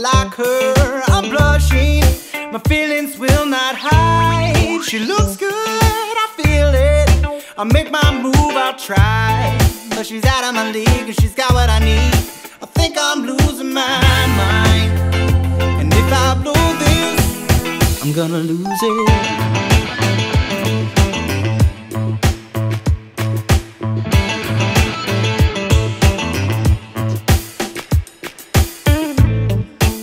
like her. I'm blushing, my feelings will not hide. She looks good, I feel it. I make my move, I'll try. But she's out of my league and she's got what I need. I think I'm losing my mind. And if I blow this, I'm gonna lose it.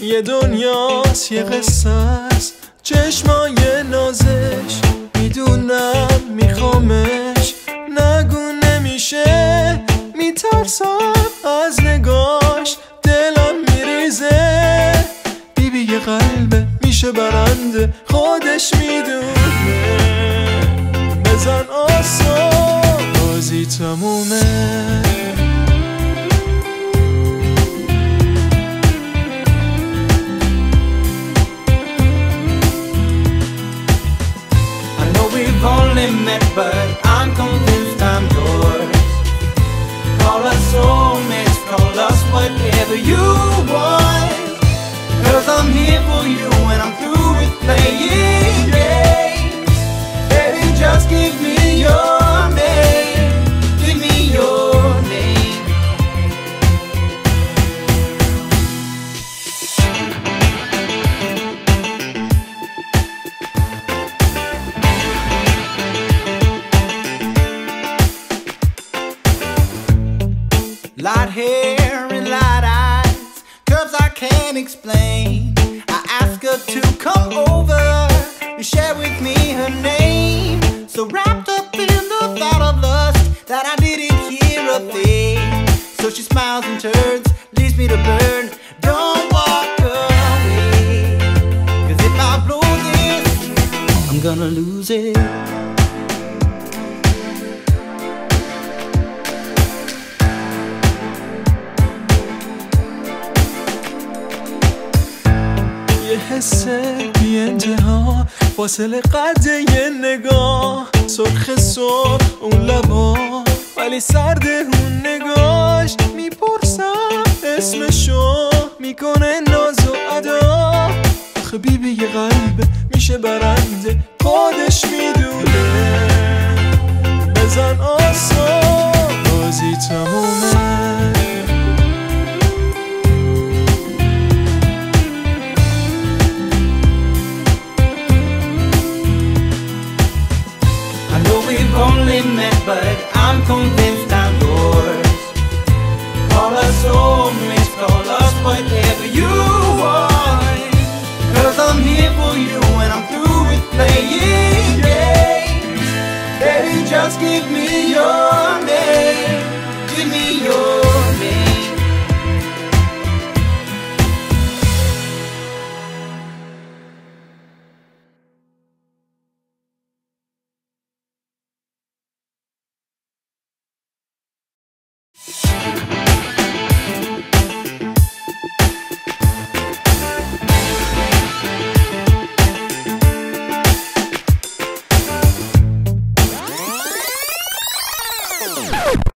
یه دنیاست یه قصه است چشمای نازش می‌دونم میخوامش. نگو نمیشه میترسم از نگاش. دلم میریزه. بیبی یه قلبه میشه برنده. خودش می‌دونه. بزن آسان. بازی تمومه but I'm convinced I'm yours. Call us soulmates, call us whatever you want. Cause I'm here for you hair and light eyes, curves I can't explain. I ask her to come over and share with me her name. So wrapped up in the thought of lust that I didn't hear a thing. So she smiles and turns, leaves me to burn. Don't walk away. Cause if I blow this, I'm gonna lose it. یه حس بی انتها فاصله قد یه نگاه. سرخ سرخ اون لبا ولی سرد اون نگاش. می‌پرسم اسمشو می‌کنه ناز و ادا. آخه بیبی یه قلب میشه برنده خودش می‌دونه. بزن آسان conté